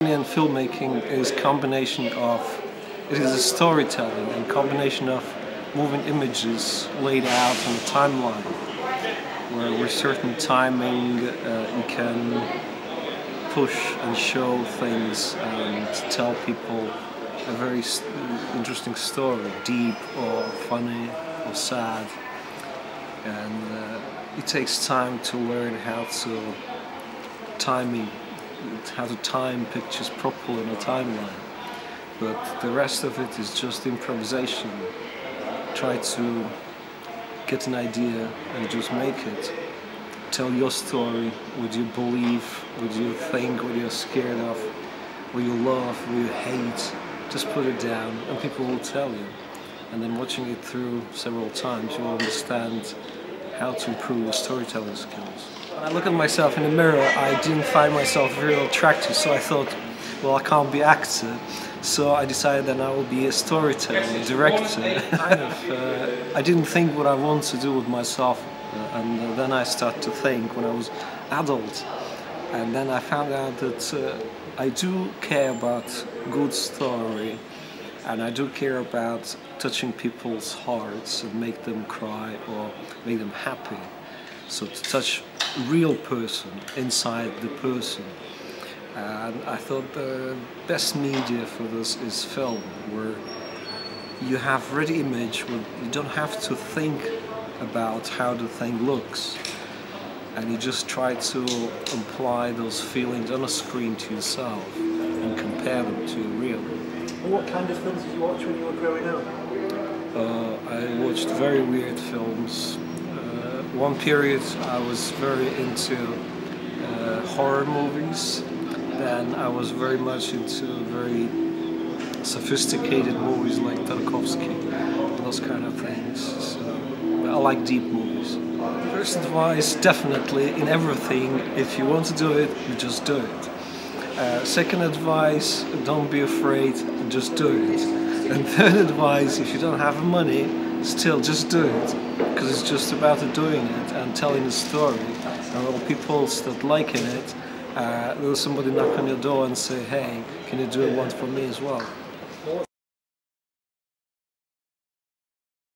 Iranian filmmaking is combination of it is a storytelling and combination of moving images laid out on a timeline where with certain timing uh, you can push and show things and tell people a very interesting story, deep or funny or sad. And uh, it takes time to learn how to timing, how to time pictures properly in a timeline. But the rest of it is just improvisation. Try to get an idea and just make it. Tell your story, what you believe, what you think, what you're scared of, what you love, what you hate. Just put it down and people will tell you. And then watching it through several times, you will understand how to improve your storytelling skills. When I look at myself in the mirror, I didn't find myself very attractive, so I thought, well, I can't be actor. So I decided that I will be a storyteller, a director. kind of, uh, I didn't think what I want to do with myself, uh, and uh, then I started to think when I was adult, and then I found out that uh, I do care about good story and I do care about touching people's hearts and make them cry or make them happy. So to touch real person inside the person. And I thought the best media for this is film, where you have ready image, where you don't have to think about how the thing looks. And you just try to apply those feelings on a screen to yourself and compare them to real. What kind of films did you watch when you were growing up? Uh, I watched very weird films. One period I was very into uh, horror movies. Then I was very much into very sophisticated movies like Tarkovsky, those kind of things. So I like deep movies. First advice, definitely in everything, if you want to do it, you just do it. Uh, second advice, don't be afraid, just do it. And third advice, if you don't have money, still just do it. Because it's just about doing it and telling a story. And all people start liking it, uh, will somebody knock on your door and say, hey, can you do one for me as well?